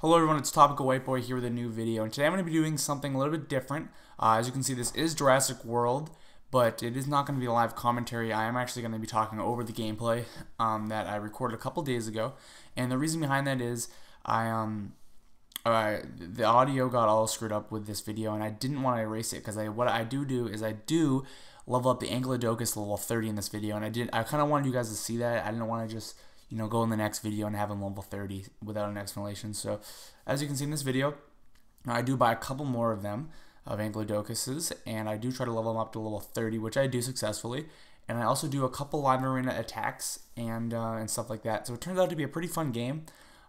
Hello everyone, it's Topical White Boy here with a new video, and today I'm going to be doing something a little bit different. Uh, as you can see, this is Jurassic World, but it is not going to be a live commentary. I am actually going to be talking over the gameplay um, that I recorded a couple days ago, and the reason behind that is I um uh, the audio got all screwed up with this video, and I didn't want to erase it because I what I do do is I do level up the Ankylodocus level 30 in this video, and I did I kind of wanted you guys to see that. I didn't want to just you know, go in the next video and have them level 30 without an explanation. So as you can see in this video, I do buy a couple more of them, of Ankylodocuses, and I do try to level them up to level 30, which I do successfully. And I also do a couple live arena attacks and uh, and stuff like that. So it turns out to be a pretty fun game,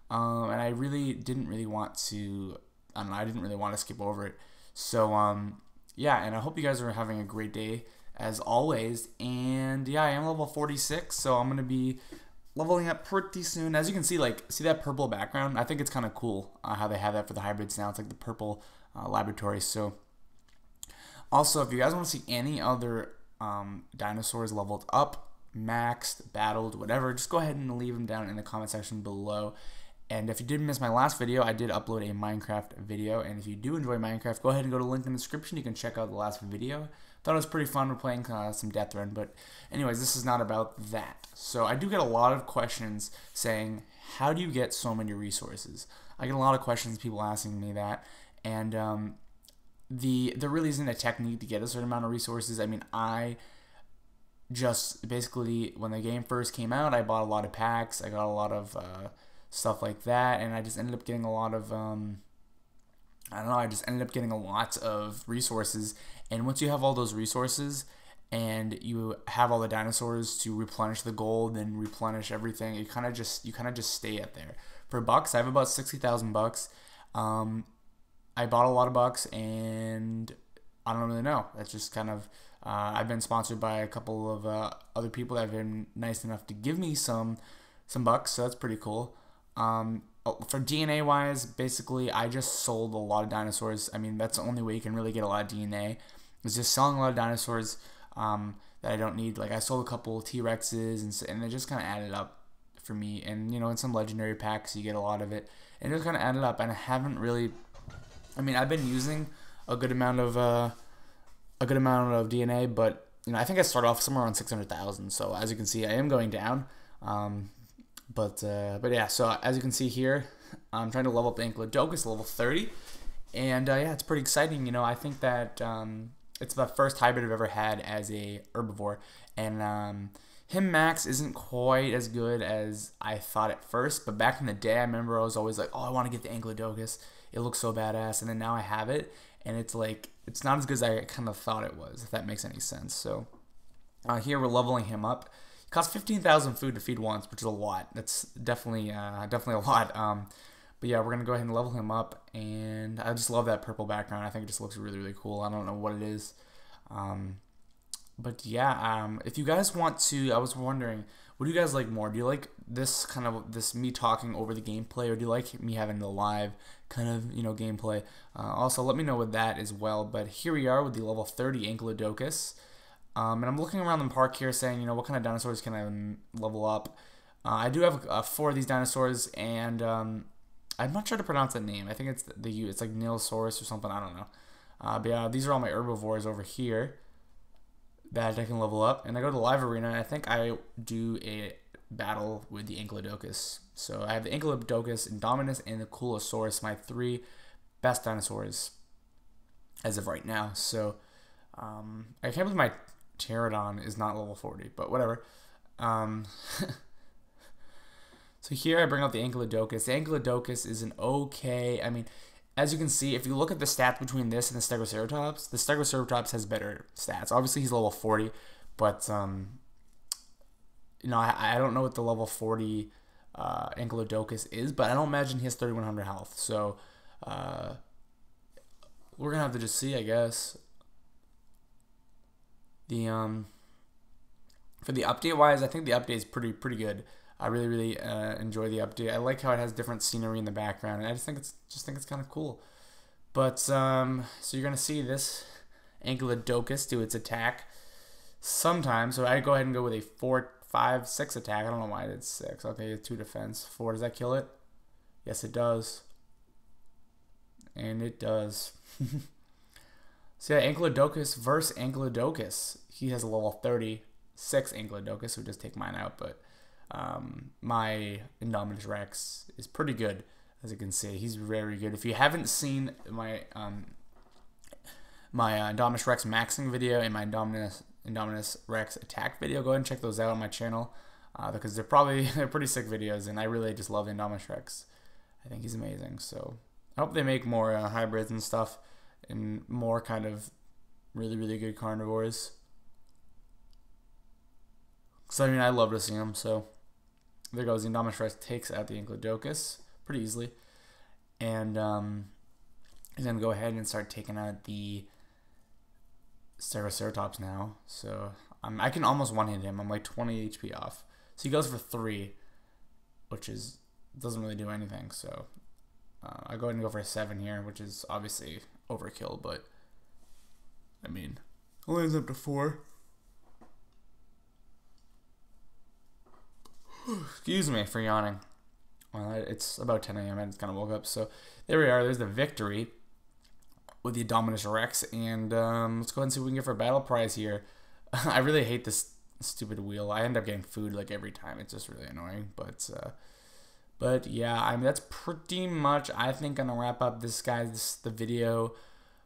um, and I really didn't really want to. I don't know. I didn't really want to skip over it. So um, yeah, and I hope you guys are having a great day as always. And yeah, I am level 46, so I'm gonna be leveling up pretty soon. As you can see, like, see that purple background? I think it's kind of cool uh, how they have that for the hybrids now. It's like the purple uh, laboratory. So, also, if you guys want to see any other um, dinosaurs leveled up, maxed, battled, whatever, just go ahead and leave them down in the comment section below. And if you did miss my last video, I did upload a Minecraft video. And if you do enjoy Minecraft, go ahead and go to the link in the description. You can check out the last video. Thought it was pretty fun. We're playing uh, some Death Run. But anyways, this is not about that. So I do get a lot of questions saying, how do you get so many resources? I get a lot of questions, people asking me that. And um, the there really isn't a technique to get a certain amount of resources. I mean, I just basically, when the game first came out, I bought a lot of packs. I got a lot of... Uh, stuff like that. And I just ended up getting a lot of, um, I don't know, I just ended up getting a lot of resources. And once you have all those resources and you have all the dinosaurs to replenish the gold and replenish everything, you kind of just, you kind of just stay at there. For bucks, I have about 60,000 bucks. Um, I bought a lot of bucks and I don't really know. That's just kind of, uh, I've been sponsored by a couple of uh, other people that have been nice enough to give me some some bucks, so that's pretty cool. Um, oh, for DNA wise, basically, I just sold a lot of dinosaurs. I mean, that's the only way you can really get a lot of DNA. Is just selling a lot of dinosaurs um, that I don't need. Like I sold a couple T Rexes, and and it just kind of added up for me. And you know, in some legendary packs, you get a lot of it, and it just kind of added up. And I haven't really. I mean, I've been using a good amount of uh, a good amount of DNA, but you know, I think I started off somewhere around six hundred thousand. So as you can see, I am going down. Um, but uh, but yeah, so as you can see here, I'm trying to level up Ankylodocus level 30, and uh, yeah, it's pretty exciting. You know, I think that um, it's the first hybrid I've ever had as a herbivore, and um, him Max isn't quite as good as I thought at first. But back in the day, I remember I was always like, oh, I want to get the Ankylodocus. It looks so badass, and then now I have it, and it's like it's not as good as I kind of thought it was. If that makes any sense. So uh, here we're leveling him up. It costs 15,000 food to feed once, which is a lot. That's definitely uh, definitely a lot. Um, but yeah, we're going to go ahead and level him up. And I just love that purple background. I think it just looks really, really cool. I don't know what it is. Um, but yeah, um, if you guys want to, I was wondering, what do you guys like more? Do you like this kind of, this me talking over the gameplay, or do you like me having the live kind of, you know, gameplay? Uh, also, let me know with that as well. But here we are with the level 30 Ankylodocus. Um, and I'm looking around the park here saying, you know, what kind of dinosaurs can I level up? Uh, I do have uh, four of these dinosaurs, and um, I'm not sure to pronounce that name. I think it's the, the it's like Nilosaurus or something. I don't know. Uh, but yeah, these are all my herbivores over here that I can level up. And I go to the live arena, and I think I do a battle with the Ankylodocus. So I have the Ankylodocus, Indominus, and the Coolosaurus, my three best dinosaurs as of right now. So um, I can't believe my Pterodon is not level 40, but whatever. Um, so here I bring out the Ankylodocus. The is an okay, I mean, as you can see, if you look at the stats between this and the Stegoceratops, the Stegoceratops has better stats. Obviously, he's level 40, but, um, you know, I, I don't know what the level 40 uh, Ankylodocus is, but I don't imagine he has 3100 health. So, uh, we're going to have to just see, I guess the um for the update wise, I think the update is pretty pretty good. I really really uh, enjoy the update. I like how it has different scenery in the background, I just think it's just think it's kind of cool. But um, so you're gonna see this Ankylodocus do its attack sometimes. So I go ahead and go with a four, five, six attack. I don't know why I did six. Okay, two defense. Four. Does that kill it? Yes, it does. And it does. so yeah, Ankylodocus versus Ankylodocus. He has a level 36 Ankylodocus, so just take mine out. But um, my Indominus Rex is pretty good, as you can see. He's very good. If you haven't seen my um, my uh, Indominus Rex maxing video and my Indominus, Indominus Rex attack video, go ahead and check those out on my channel uh, because they're probably they're pretty sick videos, and I really just love Indominus Rex. I think he's amazing. So I hope they make more uh, hybrids and stuff, and more kind of really really good carnivores. So I mean, I love to see them. So there goes the Indominus Rex takes out the Ankylodocus pretty easily, and um, he's gonna go ahead and start taking out the Triceratops now. So um, I can almost one hit him. I'm like 20 HP off. So he goes for three, which is doesn't really do anything. So uh, I go ahead and go for a seven here, which is obviously overkill, but I mean, only ends up to four. Excuse me for yawning. Well, it's about 10 a.m. and it's kind of woke up. So there we are. There's the victory with the Dominus Rex. And um, let's go ahead and see what we can get for a battle prize here. I really hate this stupid wheel. I end up getting food like every time. It's just really annoying. But uh, but yeah, I mean that's pretty much I think gonna wrap up this guys the video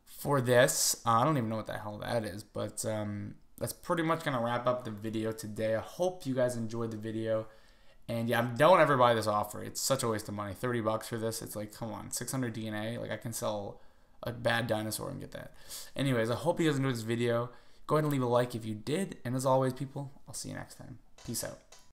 for this. Uh, I don't even know what the hell that is, but um, that's pretty much gonna wrap up the video today. I hope you guys enjoyed the video. And yeah, don't ever buy this offer. It's such a waste of money. 30 bucks for this. It's like, come on, 600 DNA. Like I can sell a bad dinosaur and get that. Anyways, I hope you guys enjoyed this video. Go ahead and leave a like if you did. And as always, people, I'll see you next time. Peace out.